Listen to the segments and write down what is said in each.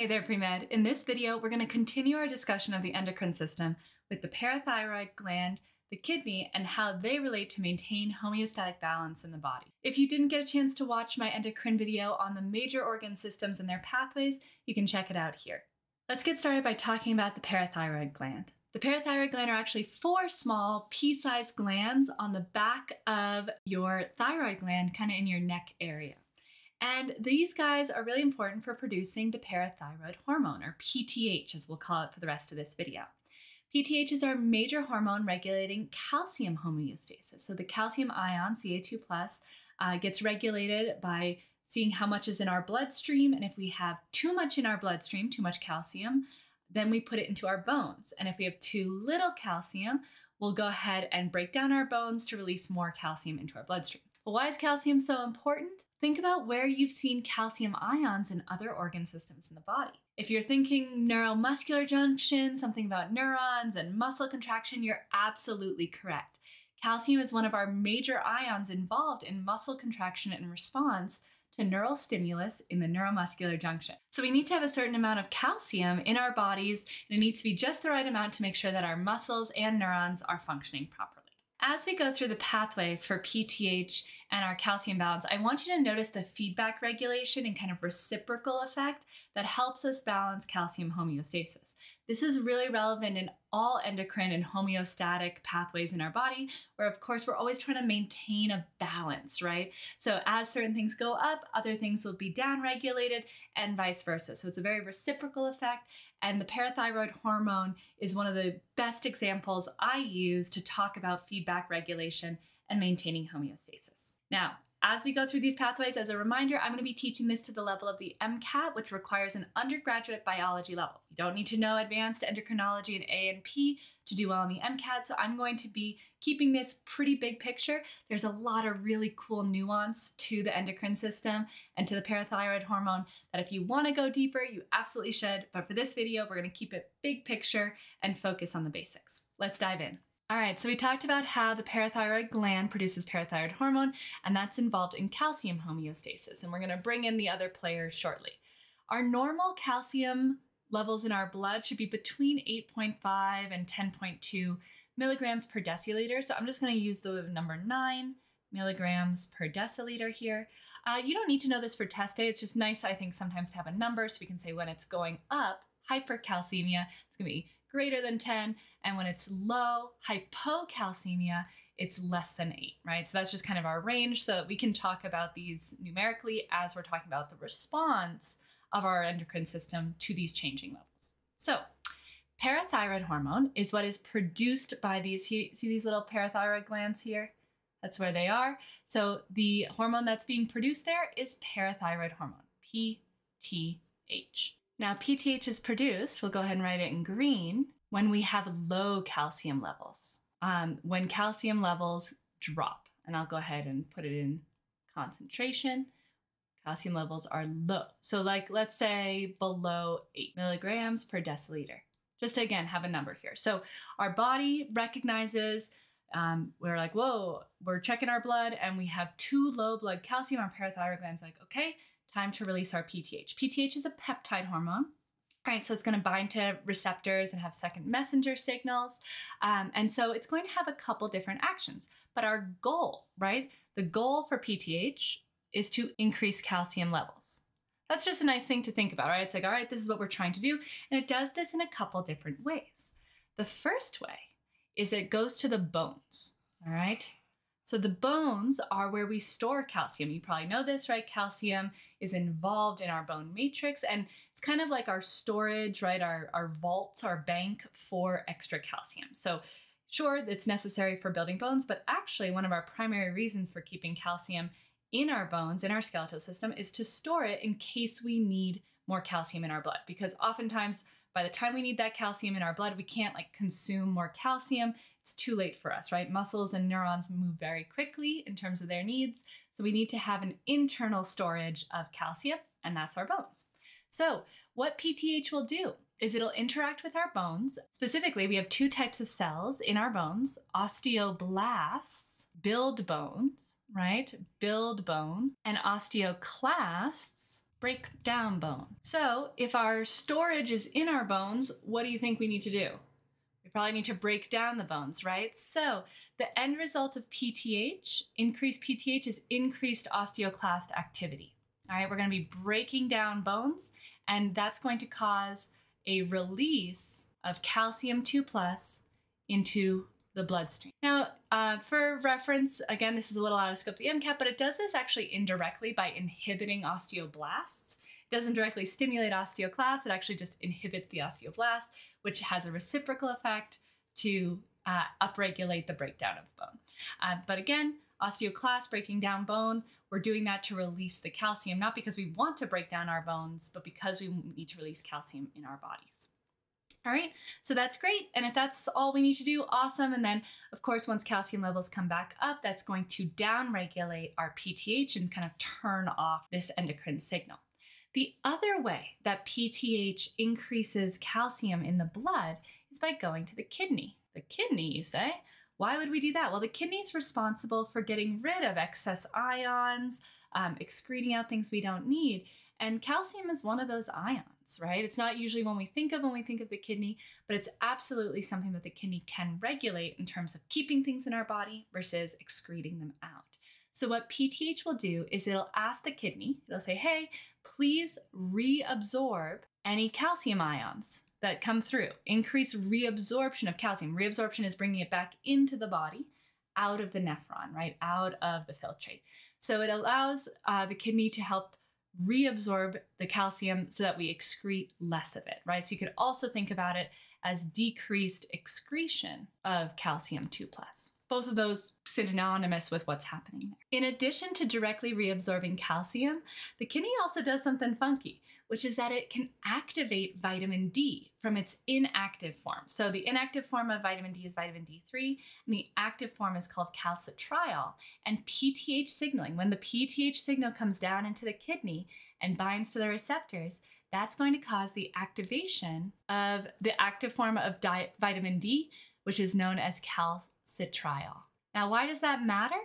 Hey there, pre-med. In this video, we're going to continue our discussion of the endocrine system with the parathyroid gland, the kidney, and how they relate to maintain homeostatic balance in the body. If you didn't get a chance to watch my endocrine video on the major organ systems and their pathways, you can check it out here. Let's get started by talking about the parathyroid gland. The parathyroid gland are actually four small pea-sized glands on the back of your thyroid gland, kind of in your neck area. And these guys are really important for producing the parathyroid hormone, or PTH, as we'll call it for the rest of this video. PTH is our major hormone regulating calcium homeostasis. So the calcium ion, Ca2+, uh, gets regulated by seeing how much is in our bloodstream. And if we have too much in our bloodstream, too much calcium, then we put it into our bones. And if we have too little calcium, we'll go ahead and break down our bones to release more calcium into our bloodstream. But why is calcium so important? Think about where you've seen calcium ions in other organ systems in the body. If you're thinking neuromuscular junction, something about neurons and muscle contraction, you're absolutely correct. Calcium is one of our major ions involved in muscle contraction and response to neural stimulus in the neuromuscular junction. So we need to have a certain amount of calcium in our bodies, and it needs to be just the right amount to make sure that our muscles and neurons are functioning properly. As we go through the pathway for PTH and our calcium balance, I want you to notice the feedback regulation and kind of reciprocal effect that helps us balance calcium homeostasis. This is really relevant in all endocrine and homeostatic pathways in our body, where of course we're always trying to maintain a balance, right? So as certain things go up, other things will be downregulated and vice versa. So it's a very reciprocal effect. And the parathyroid hormone is one of the best examples I use to talk about feedback regulation and maintaining homeostasis. Now, as we go through these pathways, as a reminder, I'm going to be teaching this to the level of the MCAT, which requires an undergraduate biology level. You don't need to know advanced endocrinology and A and P to do well on the MCAT, so I'm going to be keeping this pretty big picture. There's a lot of really cool nuance to the endocrine system and to the parathyroid hormone that if you want to go deeper, you absolutely should. But for this video, we're going to keep it big picture and focus on the basics. Let's dive in. All right, so we talked about how the parathyroid gland produces parathyroid hormone, and that's involved in calcium homeostasis. And we're going to bring in the other players shortly. Our normal calcium levels in our blood should be between 8.5 and 10.2 milligrams per deciliter. So I'm just going to use the number 9 milligrams per deciliter here. Uh, you don't need to know this for test day. It's just nice, I think, sometimes to have a number so we can say when it's going up, hypercalcemia, it's going to be greater than 10. And when it's low, hypocalcemia, it's less than 8, right? So that's just kind of our range so that we can talk about these numerically as we're talking about the response of our endocrine system to these changing levels. So parathyroid hormone is what is produced by these, see these little parathyroid glands here? That's where they are. So the hormone that's being produced there is parathyroid hormone, PTH. Now, PTH is produced, we'll go ahead and write it in green, when we have low calcium levels, um, when calcium levels drop. And I'll go ahead and put it in concentration. Calcium levels are low. So, like, let's say below 8 milligrams per deciliter, just to again have a number here. So, our body recognizes um, we're like, whoa, we're checking our blood and we have too low blood calcium. Our parathyroid gland's like, okay, time to release our PTH. PTH is a peptide hormone. Right, so it's going to bind to receptors and have second messenger signals. Um, and so it's going to have a couple different actions. But our goal, right, the goal for PTH is to increase calcium levels. That's just a nice thing to think about, right? It's like, all right, this is what we're trying to do. And it does this in a couple different ways. The first way is it goes to the bones, all right? So the bones are where we store calcium. You probably know this, right? Calcium is involved in our bone matrix and it's kind of like our storage, right? Our, our vault, our bank for extra calcium. So sure, it's necessary for building bones, but actually one of our primary reasons for keeping calcium in our bones, in our skeletal system, is to store it in case we need more calcium in our blood. Because oftentimes by the time we need that calcium in our blood, we can't like consume more calcium. It's too late for us, right? Muscles and neurons move very quickly in terms of their needs. So we need to have an internal storage of calcium, and that's our bones. So, what PTH will do is it'll interact with our bones. Specifically, we have two types of cells in our bones osteoblasts build bones, right? Build bone, and osteoclasts break down bone. So, if our storage is in our bones, what do you think we need to do? We probably need to break down the bones, right? So, the end result of PTH, increased PTH, is increased osteoclast activity. All right, we're going to be breaking down bones, and that's going to cause a release of calcium 2 plus into the bloodstream. Now, uh, for reference, again, this is a little out of scope of the MCAT, but it does this actually indirectly by inhibiting osteoblasts. It doesn't directly stimulate osteoclasts, it actually just inhibits the osteoblast, which has a reciprocal effect to uh, upregulate the breakdown of bone. Uh, but again, osteoclast breaking down bone, we're doing that to release the calcium, not because we want to break down our bones, but because we need to release calcium in our bodies. All right, so that's great. And if that's all we need to do, awesome. And then, of course, once calcium levels come back up, that's going to downregulate our PTH and kind of turn off this endocrine signal. The other way that PTH increases calcium in the blood is by going to the kidney. The kidney, you say? Why would we do that? Well, the kidney is responsible for getting rid of excess ions, um, excreting out things we don't need. And calcium is one of those ions, right? It's not usually when we think of when we think of the kidney, but it's absolutely something that the kidney can regulate in terms of keeping things in our body versus excreting them out. So, what PTH will do is it'll ask the kidney, it'll say, hey, please reabsorb any calcium ions that come through. Increase reabsorption of calcium. Reabsorption is bringing it back into the body, out of the nephron, right? Out of the filtrate. So it allows uh, the kidney to help reabsorb the calcium so that we excrete less of it, right? So you could also think about it as decreased excretion of calcium 2 plus both of those synonymous with what's happening there. In addition to directly reabsorbing calcium, the kidney also does something funky, which is that it can activate vitamin D from its inactive form. So the inactive form of vitamin D is vitamin D3, and the active form is called calcitriol. And PTH signaling, when the PTH signal comes down into the kidney and binds to the receptors, that's going to cause the activation of the active form of vitamin D, which is known as calcitriol citriol. Now, why does that matter?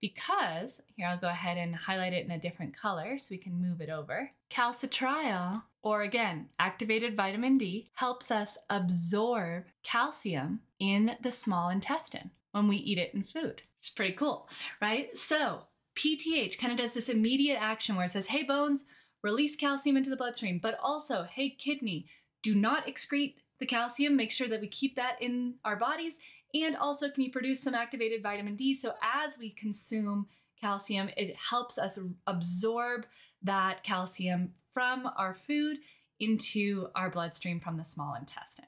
Because, here I'll go ahead and highlight it in a different color so we can move it over. Calcitriol, or again, activated vitamin D, helps us absorb calcium in the small intestine when we eat it in food. It's pretty cool, right? So, PTH kind of does this immediate action where it says, hey, bones, release calcium into the bloodstream, but also, hey, kidney, do not excrete the calcium. Make sure that we keep that in our bodies and also, can you produce some activated vitamin D? So, as we consume calcium, it helps us absorb that calcium from our food into our bloodstream from the small intestine.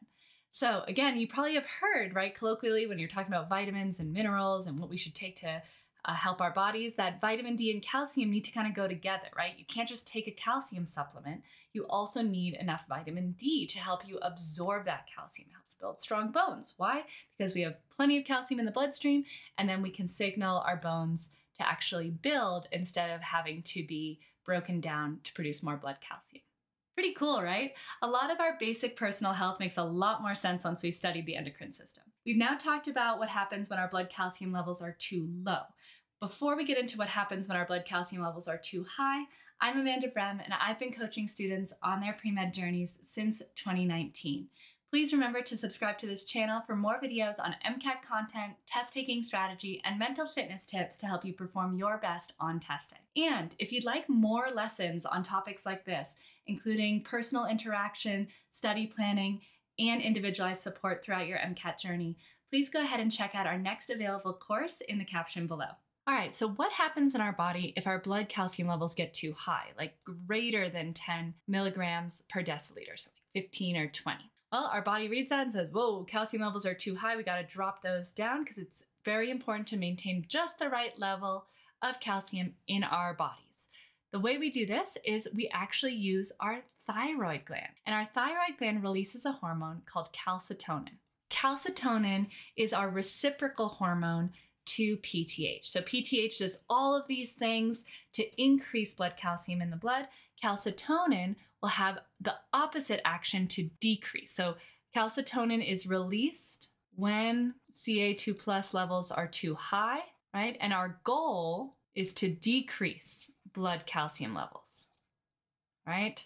So, again, you probably have heard, right, colloquially, when you're talking about vitamins and minerals and what we should take to uh, help our bodies, that vitamin D and calcium need to kind of go together, right? You can't just take a calcium supplement. You also need enough vitamin D to help you absorb that calcium. Helps build strong bones. Why? Because we have plenty of calcium in the bloodstream, and then we can signal our bones to actually build instead of having to be broken down to produce more blood calcium. Pretty cool, right? A lot of our basic personal health makes a lot more sense once we've studied the endocrine system. We've now talked about what happens when our blood calcium levels are too low. Before we get into what happens when our blood calcium levels are too high, I'm Amanda Brem and I've been coaching students on their pre-med journeys since 2019. Please remember to subscribe to this channel for more videos on MCAT content, test taking strategy, and mental fitness tips to help you perform your best on testing. And if you'd like more lessons on topics like this, including personal interaction, study planning, and individualized support throughout your MCAT journey, please go ahead and check out our next available course in the caption below. All right, so what happens in our body if our blood calcium levels get too high, like greater than 10 milligrams per deciliter, so like 15 or 20? Well, our body reads that and says, whoa, calcium levels are too high. We got to drop those down because it's very important to maintain just the right level of calcium in our bodies. The way we do this is we actually use our thyroid gland, and our thyroid gland releases a hormone called calcitonin. Calcitonin is our reciprocal hormone to PTH. So PTH does all of these things to increase blood calcium in the blood. Calcitonin will have the opposite action to decrease. So calcitonin is released when CA2 plus levels are too high, right? And our goal is to decrease blood calcium levels. right?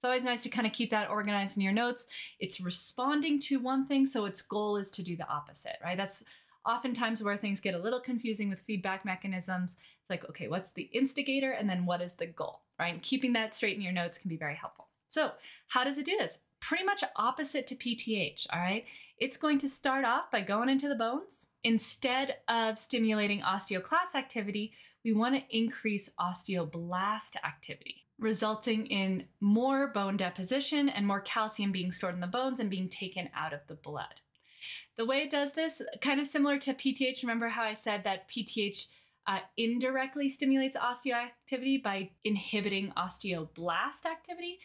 It's always nice to kind of keep that organized in your notes. It's responding to one thing, so its goal is to do the opposite, right? That's oftentimes where things get a little confusing with feedback mechanisms. It's like, okay, what's the instigator and then what is the goal, right? And keeping that straight in your notes can be very helpful. So, how does it do this? Pretty much opposite to PTH, all right? It's going to start off by going into the bones. Instead of stimulating osteoclast activity, we want to increase osteoblast activity, resulting in more bone deposition and more calcium being stored in the bones and being taken out of the blood. The way it does this, kind of similar to PTH, remember how I said that PTH uh, indirectly stimulates osteoactivity by inhibiting osteoblast activity?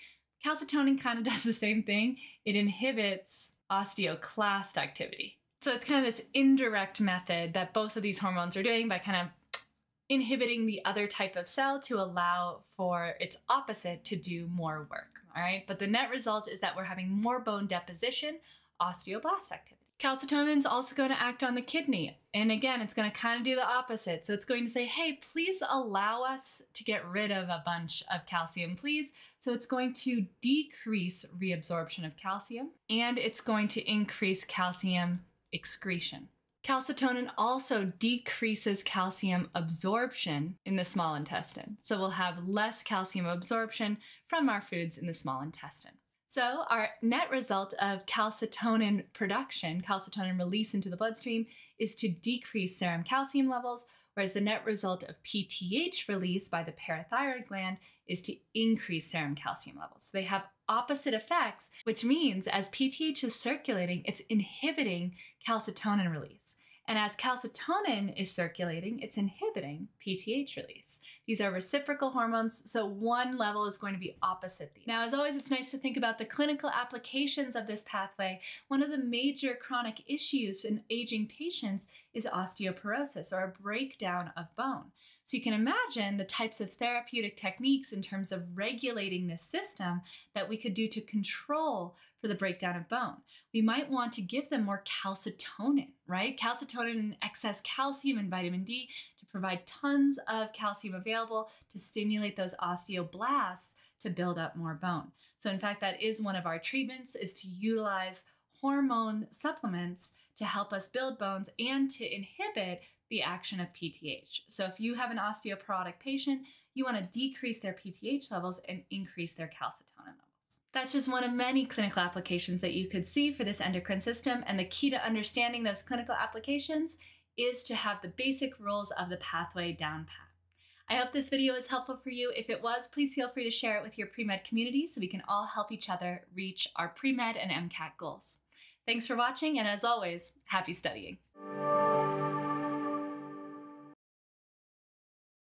Calcitonin kind of does the same thing. It inhibits osteoclast activity. So it's kind of this indirect method that both of these hormones are doing by kind of inhibiting the other type of cell to allow for its opposite to do more work. All right, but the net result is that we're having more bone deposition, osteoblast activity. Calcitonin is also going to act on the kidney. And again, it's going to kind of do the opposite. So it's going to say, hey, please allow us to get rid of a bunch of calcium, please. So it's going to decrease reabsorption of calcium and it's going to increase calcium excretion. Calcitonin also decreases calcium absorption in the small intestine. So we'll have less calcium absorption from our foods in the small intestine. So our net result of calcitonin production, calcitonin release into the bloodstream, is to decrease serum calcium levels, whereas the net result of PTH release by the parathyroid gland is to increase serum calcium levels. So they have opposite effects, which means as PTH is circulating, it's inhibiting calcitonin release. And as calcitonin is circulating, it's inhibiting PTH release. These are reciprocal hormones, so one level is going to be opposite the Now, as always, it's nice to think about the clinical applications of this pathway. One of the major chronic issues in aging patients is osteoporosis or a breakdown of bone. So you can imagine the types of therapeutic techniques in terms of regulating this system that we could do to control for the breakdown of bone. We might want to give them more calcitonin, right? Calcitonin and excess calcium and vitamin D to provide tons of calcium available to stimulate those osteoblasts to build up more bone. So in fact, that is one of our treatments is to utilize hormone supplements to help us build bones and to inhibit the action of PTH. So if you have an osteoporotic patient, you want to decrease their PTH levels and increase their calcitonin levels. That's just one of many clinical applications that you could see for this endocrine system. And the key to understanding those clinical applications is to have the basic rules of the pathway down pat. I hope this video was helpful for you. If it was, please feel free to share it with your pre-med community so we can all help each other reach our pre-med and MCAT goals. Thanks for watching, and as always, happy studying.